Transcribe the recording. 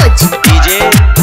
DJ